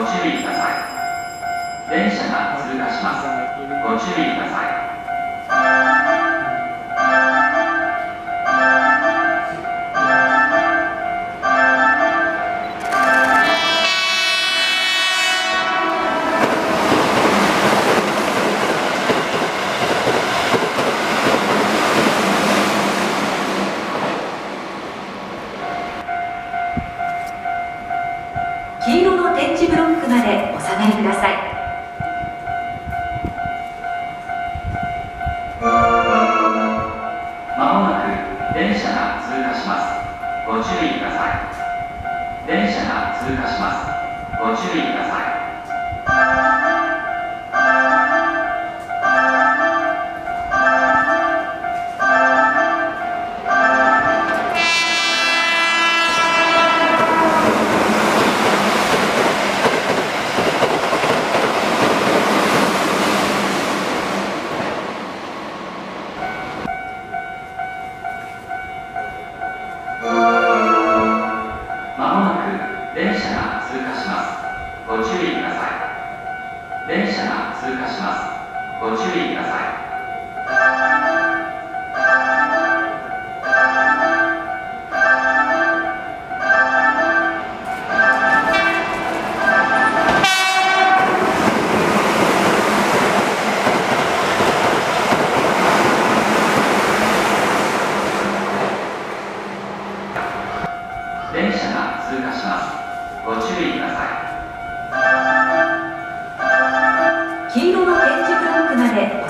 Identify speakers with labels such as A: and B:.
A: ご注意ください。電車が通過します。ご注意ください。
B: 黄色の点字ブロックまでお下がりください。
A: まもなく電車が通過します。ご注意ください。電車が通過します。ご注意ください。ご注意ください。電車が通過します。ご注意ください。
B: 黄色の